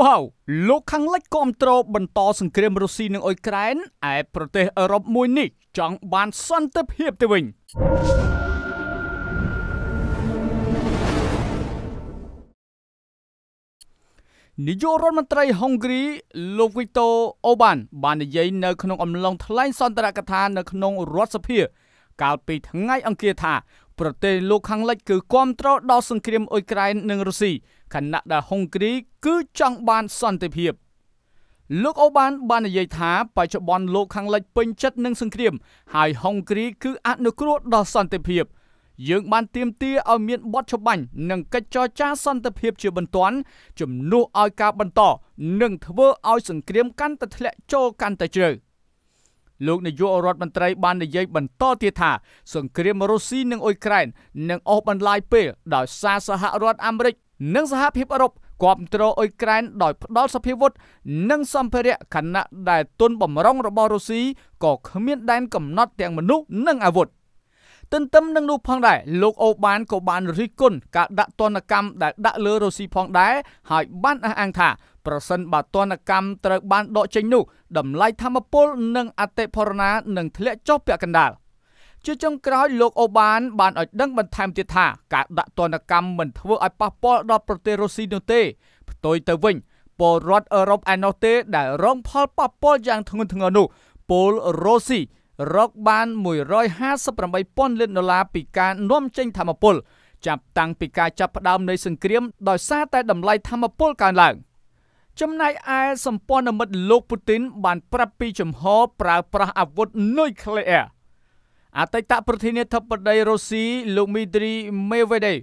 វ៉ាវលោកខាងលិចគ្រប់គ្រងបន្តសង្គ្រាមរុស្ស៊ីនិងអ៊ុយក្រែនឯប្រទេសអឺរ៉ុបមួយនេះចង់បានសន្តិភាពទៅវិញនាយករដ្ឋមន្ត្រីហុងគ្រីលោកវីកតូអូបានបាននិយាយនៅក្នុងអំឡុងថ្លែងសន្ទរកថានៅក្នុងរដ្ឋសភា កាលពីថ្ងៃអង្គារថាប្រទេសលោកខាងលិចគឺគ្រប់គ្រងដល់សង្គ្រាមអ៊ុយក្រែននិងរុស្ស៊ីខណៈដែលហុងគ្រីគឺចង់បានសន្តិភាពលោកអូបានបាននិយាយថាបច្ចុប្បន្នលោកខាងលិចពេញចិត្តនឹងសង្គ្រាមហើយហុងគ្រីគឺអនុគ្រោះដល់សន្តិភាពយើងបានទៀមទាឲ្យមានបទច្បាញ់និងកិច្ចចរចាសន្តិភាពជាបន្ទាន់ជំនួសឲ្យការបន្ត និងធ្វើឲ្យសង្គ្រាមកាន់តែធ្លាក់ចូលកាន់តែជ្រៅ លោកនាយករដ្ឋមន្ត្រីបាននិយាយបន្តទៀតថា សង្គ្រាមរុស្ស៊ីនិងអ៊ុយក្រែននឹងអូសបន្លាយពេលដោយសារសហរដ្ឋអាមេរិកនិងសហភាពអឺរ៉ុបគ្រប់គ្រងអ៊ុយក្រែនដោយផ្ដល់សភាវុធនិងសម្ភារៈខណៈដែលទុនបំរុងរបស់រុស្ស៊ីក៏គ្មានដែនកំណត់ទាំងមនុស្សនិងអាវុធ ទន្ទឹមនឹងនោះផងដែរលោកអូបានក៏បានរិះគន់ការដាក់ទណ្ឌកម្មដែលដាក់លើរុស្ស៊ីផងដែរហើយបានអះអាងថាប្រសិនបើទណ្ឌកម្មត្រូវបានដកចេញនោះតម្លៃធម្មពលនិងអតិផរណានឹងធ្លាក់ចុះពាក់កណ្ដាលជាចុងក្រោយលោកអូបានបានឲ្យដឹងបន្ថែមទៀតថាការដាក់ទណ្ឌកម្មមិនធ្វើឲ្យប៉ះពាល់ដល់ប្រទេសរុស្ស៊ីនោះទេផ្ទុយទៅវិញពលរដ្ឋអឺរ៉ុបឯណោះទេដែលរងផលប៉ះពាល់យ៉ាងធ្ងន់ធ្ងរនោះពលរុស្ស៊ី រកបាន158,000លានដុល្លារពីការនាំចេញធម្មពល ចាប់តាំងពីការចាប់ផ្ដើមនៃសង្គ្រាមដោយសារតែតម្លៃធម្មពលកើនឡើងចំណែកឯសម្ព័ន្ធមិត្តលោកពូទីន បានប្រាប់ពីចំហប្រើប្រាស់អាវុធនុយក្លេអ៊ែរអតីតប្រធានាធិបតីរុស្ស៊ីលោកមីទ្រីមេវេដេ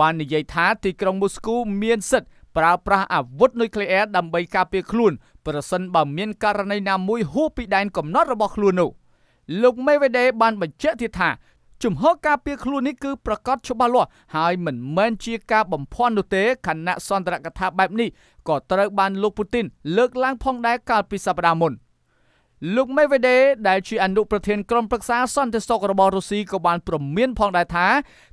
បាននិយាយថាទីក្រុងមូស្គូមានសិទ្ធិប្រើប្រាស់អាវុធនុយក្លេអ៊ែរដើម្បីការពារខ្លួនប្រសិនបើមានករណីណាមួយហួសពីដែនកំណត់របស់ខ្លួននោះ លោកមេវេដេបានបញ្ជាក់ទៀតថាជំហរការពារខ្លួននេះគឺប្រកាសច្បាស់លាស់ហើយមិនមែនជាការបំភាន់នោះទេខណៈសន្ទរកថាបែបនេះក៏ត្រូវបានលោកពូទីនលើកឡើងផងដែរកាលពីសប្តាហ៍មុន លោកមេវេដេដែលជាអនុប្រធានក្រុមប្រឹក្សាសន្តិសុខរបស់រុស្ស៊ីក៏បានព្រមានផងដែរថា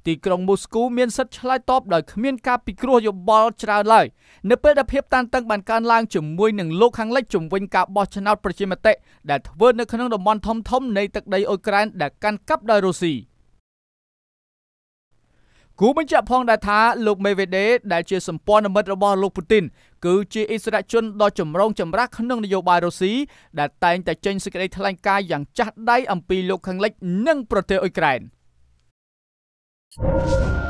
ទីក្រុងមូស្គូមានសិទ្ធិឆ្លើយតបដោយគ្មានការពិគ្រោះយោបល់ច្រើនឡើយនៅពេលដែលភាពតានតឹងបានកើនឡើងជាមួយនឹងលោកខាងលិចជំវិញការបោះឆ្នោតប្រជាមតិដែលធ្វើនៅក្នុងតំបន់ធំៗនៃទឹកដីអ៊ុយក្រែនដែលកាន់កាប់ដោយរុស្ស៊ី គូបញ្ជាក់ផងដែរថាលោកមេវេដេដែលជាសម្ព័ន្ធមិត្តរបស់លោកពូទីនគឺជាអិសរាជជនដ៏ចម្រូងចម្រាសក្នុងនយោបាយរុស្ស៊ីដែលតែងតែចេញសេចក្តីថ្លែងការណ៍យ៉ាងចាស់ដៃអំពីលោកខាងលិចនិងប្រទេសអ៊ុយក្រែន។